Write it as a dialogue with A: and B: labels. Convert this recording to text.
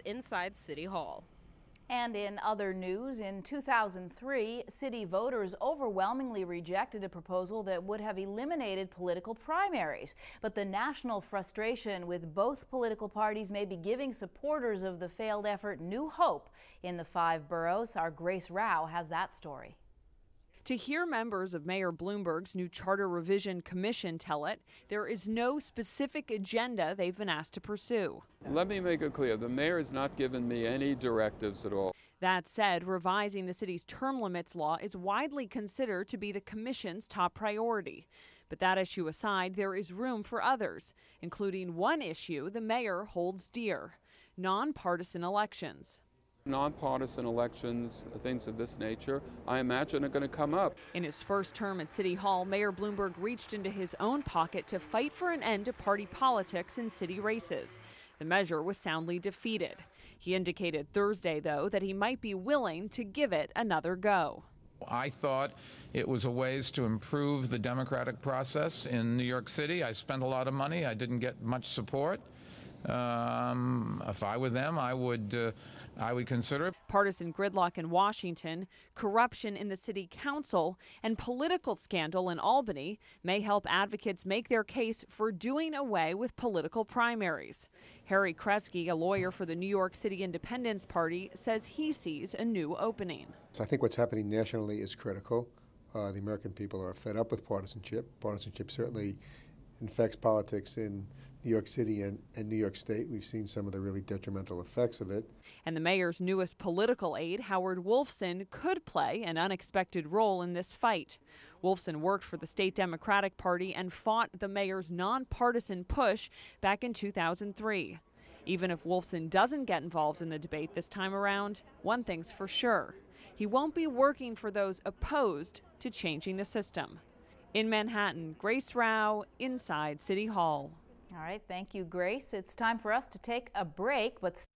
A: inside City Hall.
B: And in other news, in 2003, city voters overwhelmingly rejected a proposal that would have eliminated political primaries. But the national frustration with both political parties may be giving supporters of the failed effort new hope in the five boroughs. Our Grace Rauh has that story.
C: To hear members of Mayor Bloomberg's new Charter Revision Commission tell it, there is no specific agenda they've been asked to pursue.
D: Let me make it clear the mayor has not given me any directives at all.
C: That said, revising the city's term limits law is widely considered to be the commission's top priority. But that issue aside, there is room for others, including one issue the mayor holds dear nonpartisan elections.
D: Nonpartisan elections, things of this nature, I imagine are going to come up.
C: In his first term at City Hall, Mayor Bloomberg reached into his own pocket to fight for an end to party politics in city races. The measure was soundly defeated. He indicated Thursday, though, that he might be willing to give it another go.
E: I thought it was a ways to improve the democratic process in New York City. I spent a lot of money. I didn't get much support. Um, if I were them, I would, uh, I would consider it.
C: Partisan gridlock in Washington, corruption in the city council, and political scandal in Albany may help advocates make their case for doing away with political primaries. Harry Kresky, a lawyer for the New York City Independence Party, says he sees a new opening.
F: So I think what's happening nationally is critical. Uh, the American people are fed up with partisanship. Partisanship certainly infects politics in New York City and, and, New York State. We've seen some of the really detrimental effects of it.
C: And the mayor's newest political aide, Howard Wolfson, could play an unexpected role in this fight. Wolfson worked for the state Democratic Party and fought the mayor's nonpartisan push back in 2003. Even if Wolfson doesn't get involved in the debate this time around, one thing's for sure he won't be working for those opposed to changing the system. In Manhattan, Grace Rauh, inside City Hall.
B: All right, thank you, Grace. It's time for us to take a break, but